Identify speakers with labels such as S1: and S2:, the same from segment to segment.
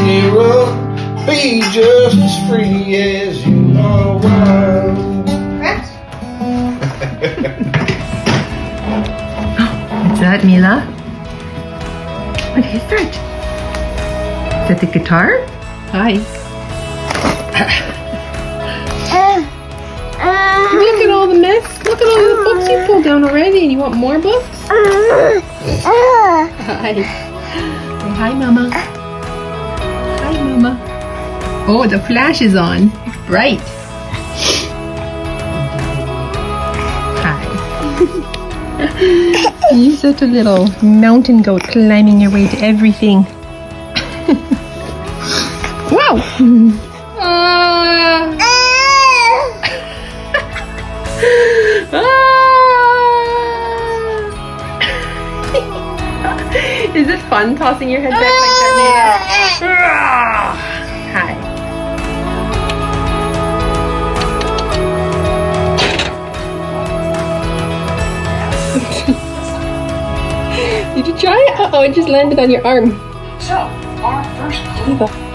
S1: when you will be just as free as you are wild.
S2: What's that, Miela? What is that? Is that the guitar? Hi. Uh, Look at all the mess. Look at all the books you pulled down already. And you want more books? Uh, uh. Hi. Say hi, Mama. Mama. Oh, the flash is on. It's bright. Hi. You're such a little mountain goat climbing your way to everything. wow. Ah. Is it fun tossing your head back like that? Ah. Hi. Did you try it? Uh oh, it just landed on your arm.
S1: So, our first clue.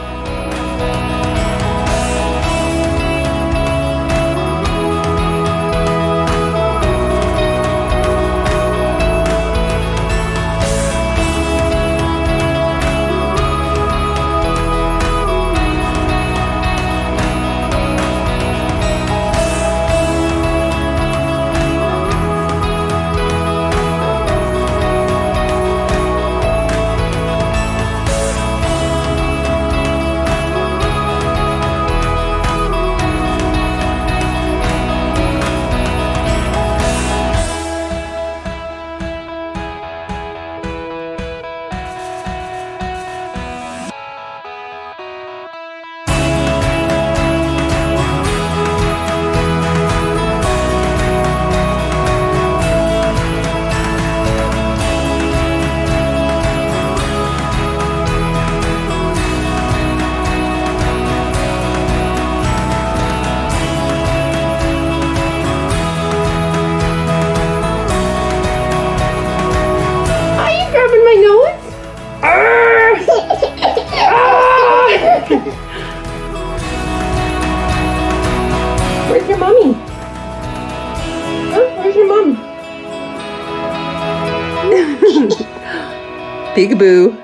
S2: Peekaboo.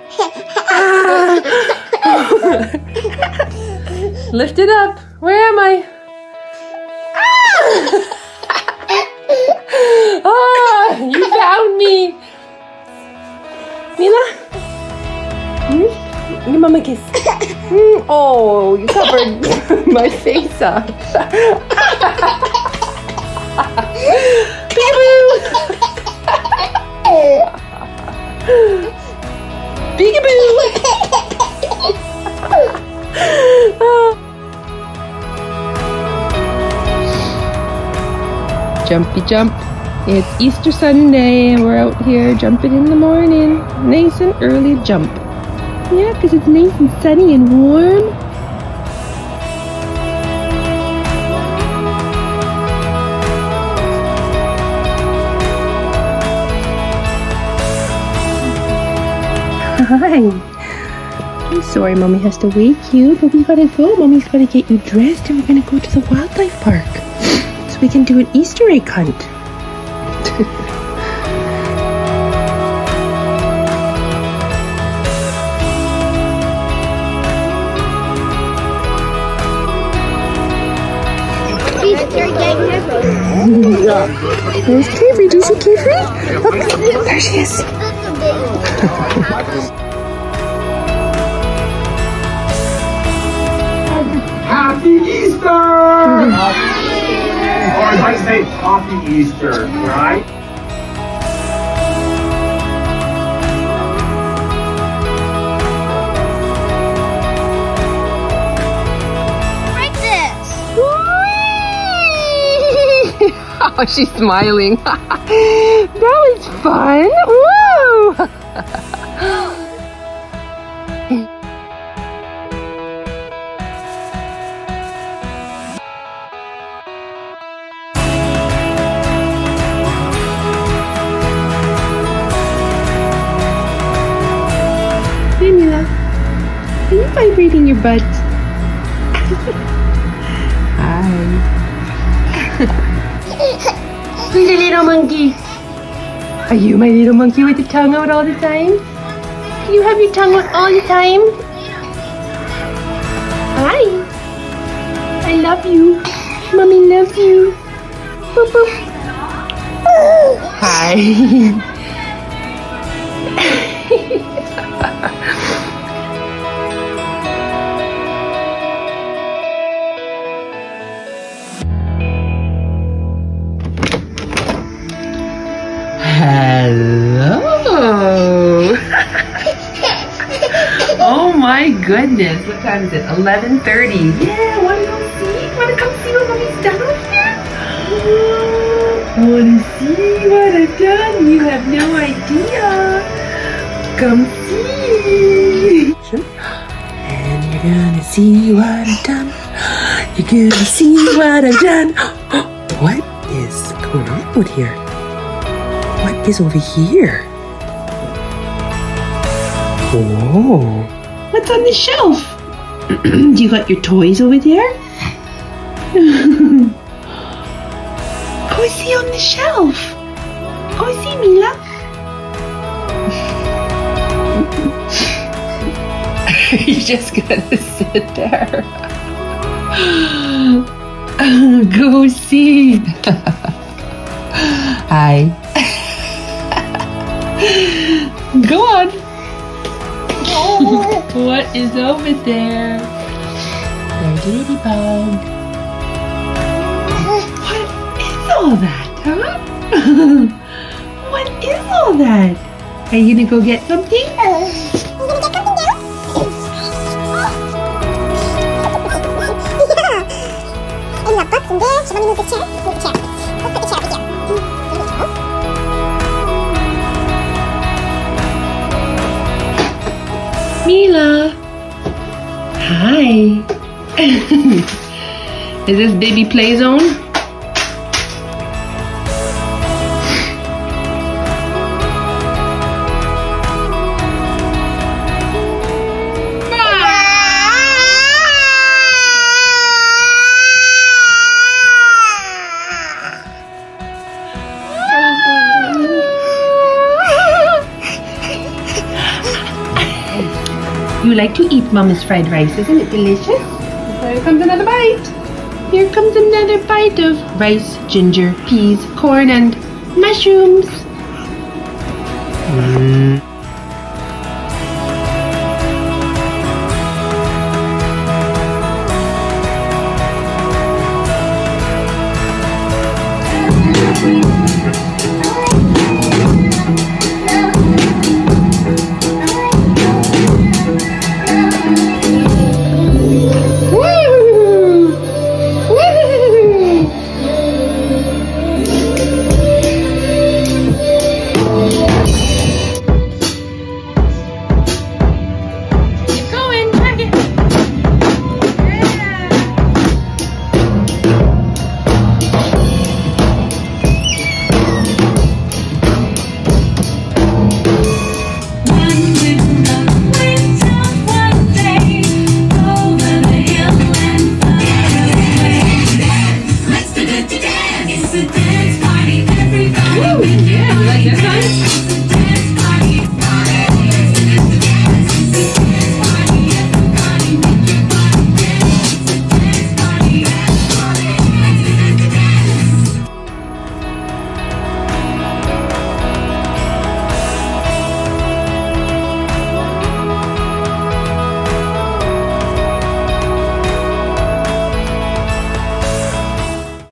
S2: Ah! Lift it up. Where am I? Ah! You found me. Miela? Hmm? Give mama a kiss. Hmm, Oh, you covered my face up. Peekaboo! Peekaboo! Jumpy jump. It's Easter Sunday and we're out here jumping in the morning. Nice and early jump. Yeah, because it's nice and sunny and warm. Hi. I'm sorry mommy has to wake you, but we gotta go. Mommy's gotta get you dressed and we're gonna go to the wildlife park. So we can do an Easter egg hunt. There's Kavri. Do you see Kavri? Look, there she is.
S3: Happy Easter! or as I say, Happy Easter, right?
S4: Like this.
S2: oh, she's smiling. that was fun. Hey, Miela. Are you vibrating your butt. Hi. Who's a little monkey? Are you my little monkey with the tongue out all the time? Do you have your tongue out all the time? Hi. I love you. Mommy loves you. Boop, boop. Hi. goodness. What time is it? 11.30. Yeah, wanna go see? Wanna come see what mommy's done here? Wanna see what I've done? You have no idea. Come see. And you're gonna see what I've done. You're gonna see what I've done. What is going on out here? What is over here? Whoa. What's on the shelf? Do you got your toys over there? oh, I see on the shelf. Oh, see Miela. You're just gonna sit there. Go see. Hi. Go on. What is over there? Ladybug. What is all that, huh? what is all that? Are you gonna go get something?
S4: In the box in there, so let me move the chair.
S2: Is this baby play zone? You like to eat Mama's fried rice, isn't it delicious? Here comes another bite. Here comes another bite of rice, ginger, peas, corn, and mushrooms. Mm.